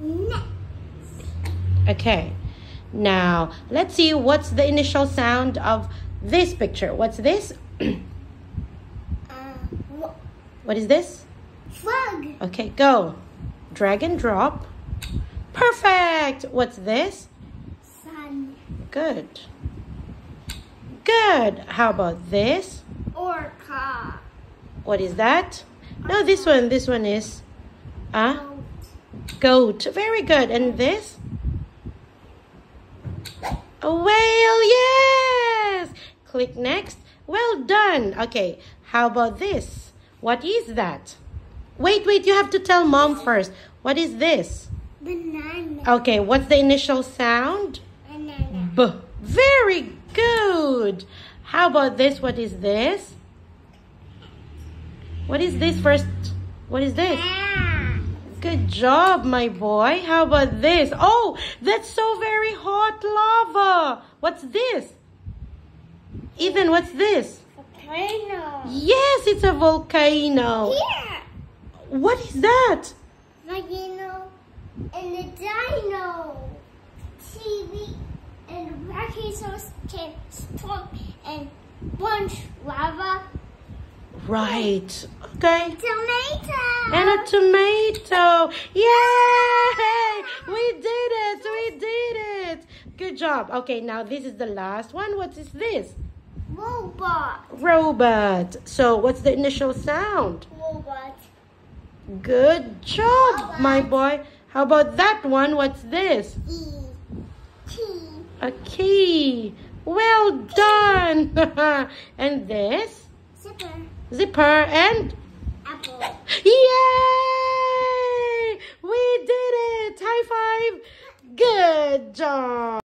Next. Okay. Now, let's see what's the initial sound of this picture. What's this? Uh, What is this? frog. Okay, go. Drag and drop. Perfect. What's this? Sun. Good. Good. How about this? Orca. What is that? No, this one. This one is a Goat. Very good. And this? A whale. Yes. Click next. Well done. Okay. How about this? What is that? Wait, wait. You have to tell mom first. What is this? Banana. Okay. What's the initial sound? Banana. B. Very good. How about this? What is this? What is this first? What is this? Ah. Good job, my boy. How about this? Oh, that's so very hot lava. What's this? Ethan, what's this? Volcano. Yes, it's a volcano. Here. What is that? Volcano. And the dino. TV. And volcanoes can storm and bunch lava. Right. Okay. Tomato. And a tomato. Yay! We did it. We did it. Good job. Okay, now this is the last one. What is this? robot. Robot. So what's the initial sound? Robot. Good job, my boy. How about that one? What's this? E. T. A key. Well done. and this? Zipper. Zipper and Apple. yay! We did it. High five. Good job.